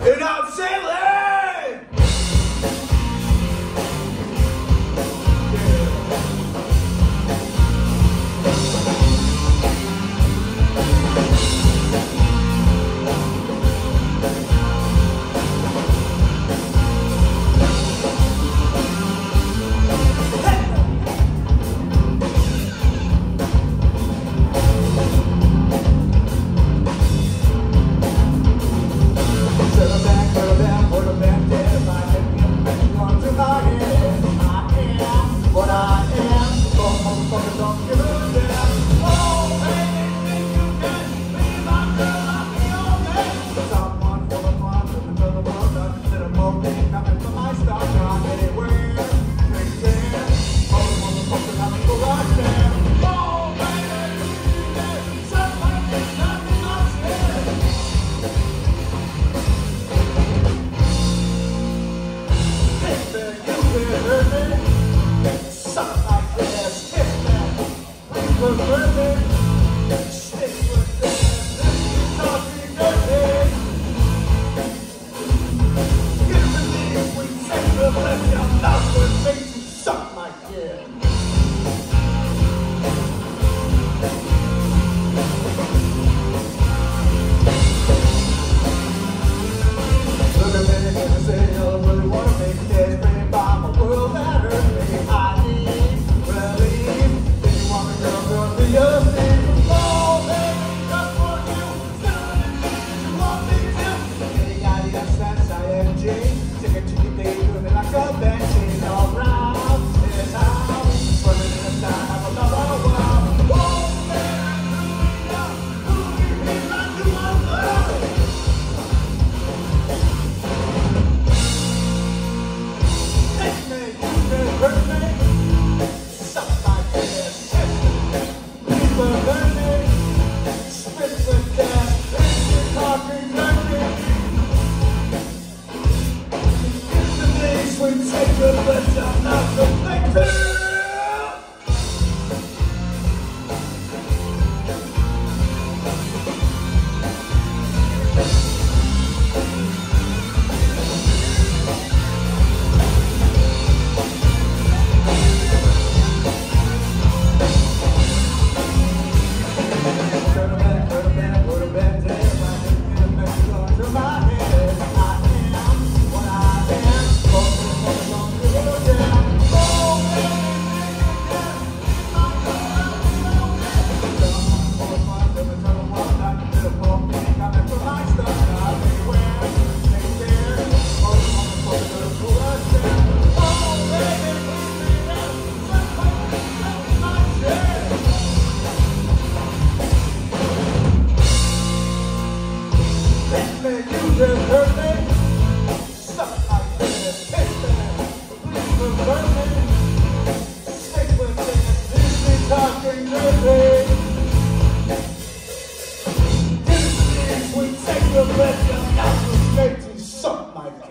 And I'm sailing! Suck take the best,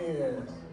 Yeah.